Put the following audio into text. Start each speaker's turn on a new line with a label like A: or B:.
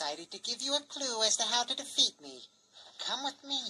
A: Decided to give you a clue as to how to defeat me. Come with me.